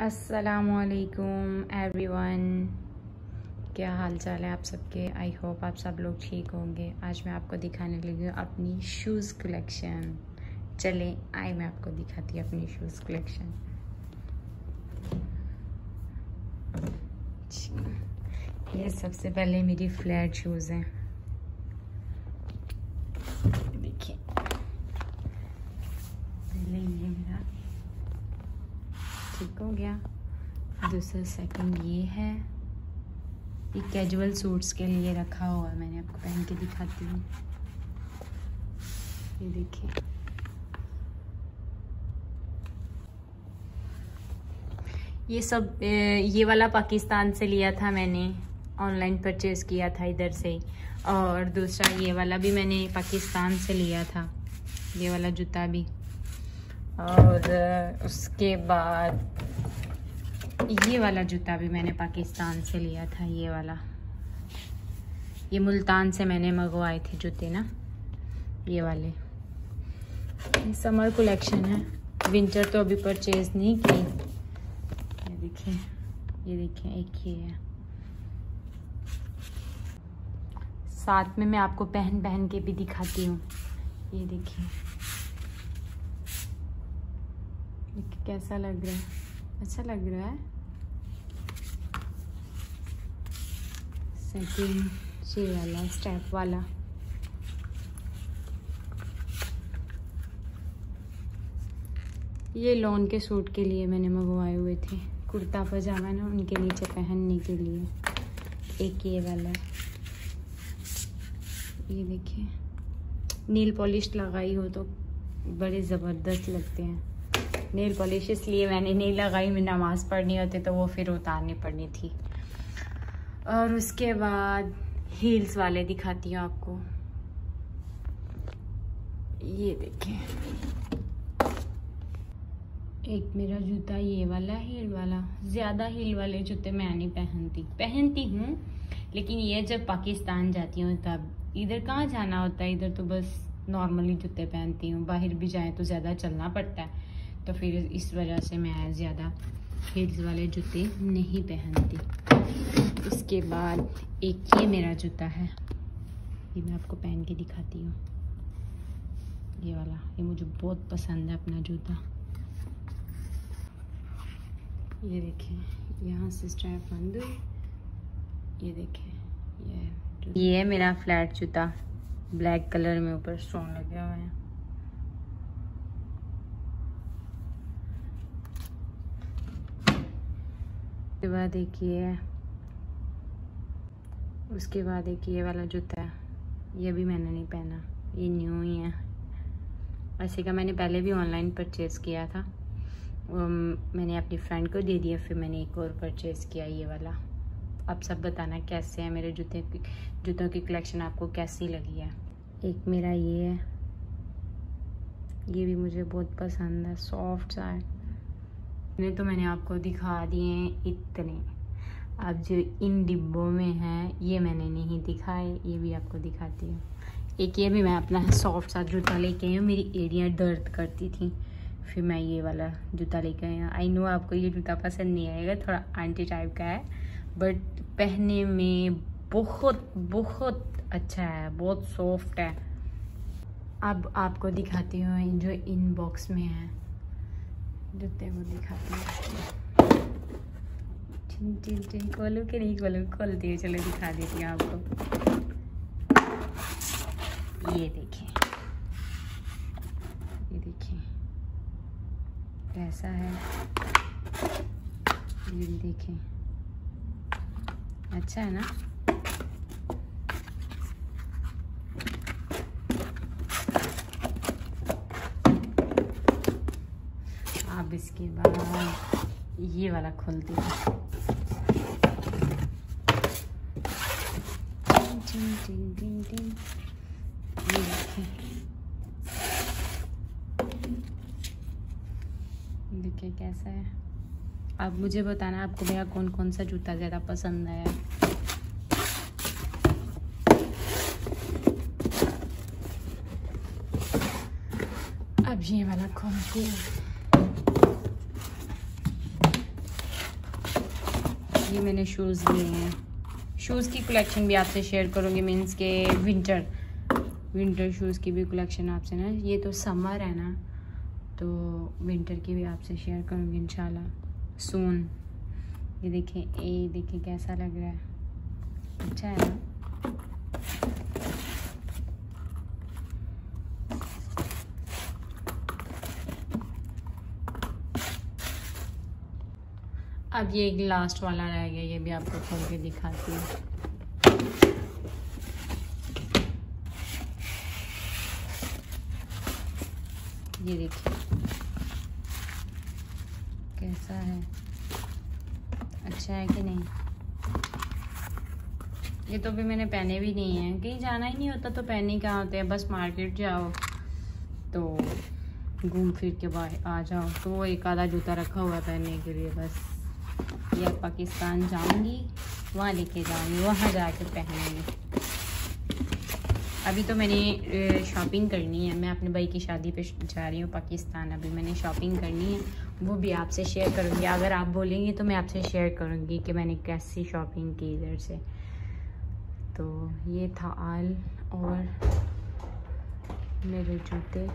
असलकुम एवरीवन क्या हाल चाल है आप सबके? आई होप आप सब लोग ठीक होंगे। आज मैं आपको दिखाने लगी हूँ अपनी शूज़ कलेक्शन चलें आए मैं आपको दिखाती हूँ अपनी शूज़ कलेक्शन ये सबसे पहले मेरी फ्लैट शूज़ हैं देखिए पहले ये मेरा ठीक हो गया। दूसरा सेकंड ये है। ये कैजुअल सूट्स के लिए रखा हुआ मैंने आपको पहन के दिखाती हूँ। ये देखिए। ये सब ये वाला पाकिस्तान से लिया था मैंने। ऑनलाइन परचेज़ किया था इधर से और दूसरा ये वाला भी मैंने पाकिस्तान से लिया था। ये वाला जूता भी। और उसके बाद ये वाला जूता भी मैंने पाकिस्तान से लिया था, ये वाला। ये मुल्तान से मैंने मंगवाए थे जूते ना, ये वाले। ये समर कलेक्शन है। विंटर तो अभी परचेज नहीं की। ये देखिए ये देखिए एक ही है। साथ में मैं आपको पहन पहन के भी दिखाती हूँ। ये देखिए कैसा लग रहा है? अच्छा लग रहा है? सेकंड ये वाला स्टेप वाला। ये लॉन के सूट के लिए मैंने मंगवाए हुए थे। कुर्ता पजामा ना उनके नीचे पहनने के लिए। एक ये वाला। ये देखिए। नील पॉलिश लगाई हो तो बड़े ज़बरदस्त लगते हैं। नेल पॉलिश इसलिए मैंने नहीं लगाई, मैं नमाज़ पढ़नी होती तो वो फिर उतारनी पड़नी थी। और उसके बाद हील्स वाले दिखाती हूँ आपको। ये देखें। एक मेरा जूता ये वाला हील वाला। ज़्यादा हील वाले जूते मैं नहीं पहनती। पहनती हूँ, लेकिन ये जब पाकिस्तान जाती हूँ, तब इधर कहाँ जाना होता है? इधर तो बस नॉर्मली जूते पहनती हूँ। बाहर भी जाए तो ज़्यादा चलना पड़ता है। तो फिर इस वजह से मैं ज़्यादा हील्स वाले जूते नहीं पहनती। उसके बाद एक ये मेरा जूता है। ये मैं आपको पहन के दिखाती हूँ। ये वाला, ये मुझे बहुत पसंद है अपना जूता। ये देखें, यहाँ से स्ट्रैप बंद। ये देखें, ये ये है मेरा फ्लैट जूता ब्लैक कलर में ऊपर स्टोन लगे हुए हैं। उसके बाद एक ये उसके बाद एक ये वाला जूता है। ये भी मैंने नहीं पहना। ये न्यू ही है। ऐसे का मैंने पहले भी ऑनलाइन परचेज़ किया था। मैंने अपनी फ्रेंड को दे दिया, फिर मैंने एक और परचेज़ किया ये वाला। आप सब बताना कैसे है मेरे जूते जूतों की कलेक्शन आपको कैसी लगी है? एक मेरा ये है। ये भी मुझे बहुत पसंद है। सॉफ्ट सा है। इतने तो मैंने आपको दिखा दिए हैं, इतने। अब जो इन डिब्बों में हैं, ये मैंने नहीं दिखाए, ये भी आपको दिखाती हूँ। एक ये भी मैं अपना सॉफ्ट सा जूता लेके आई हूँ, मेरी एड़ियाँ दर्द करती थी। फिर मैं ये वाला जूता लेके आई हूँ। आई नो आपको ये जूता पसंद नहीं आएगा, थोड़ा आंटी टाइप का है बट पहनने में बहुत बहुत अच्छा है, बहुत सॉफ्ट है। अब आपको दिखाती हूँ जो इन बॉक्स में है। जूते को दिखाती हूँ। खोलू के नहीं खोलू? खोलती है चलो दिखा देती हूँ आपको। ये देखें ये देखें कैसा है? ये देखें अच्छा है ना? अब इसके बाद ये वाला खोलती हूँ। देखिए कैसा है। अब मुझे बताना आपको भैया कौन कौन सा जूता ज़्यादा पसंद आया। अब ये वाला खोलती हूँ। ये मैंने शूज़ लिए हैं। शूज़ की कलेक्शन भी आपसे शेयर करूँगी मीन्स के विंटर विंटर शूज़ की भी कलेक्शन आपसे ना। ये तो समर है ना तो विंटर की भी आपसे शेयर करूँगी इन सून ये देखें ये देखें कैसा लग रहा है। अच्छा है ना? अब ये एक लास्ट वाला रह गया, ये भी आपको खोल के दिखाती हूँ। ये देखिए। कैसा है? अच्छा है कि नहीं? ये तो भी मैंने पहने भी नहीं है। कहीं जाना ही नहीं होता तो पहने क्या होते हैं? बस मार्केट जाओ तो घूम फिर के बाहर आ जाओ। तो वो एक आधा जूता रखा हुआ है पहनने के लिए, बस। या पाकिस्तान जाऊँगी, वहाँ लेके जाऊँगी, वहाँ जाके पहनूँगी। अभी तो मैंने शॉपिंग करनी है। मैं अपने भाई की शादी पे जा रही हूँ पाकिस्तान। अभी मैंने शॉपिंग करनी है। वो भी आपसे शेयर करूँगी। अगर आप बोलेंगे तो मैं आपसे शेयर करूँगी कि मैंने कैसी शॉपिंग की इधर से। तो ये था आल और मेरे जूते।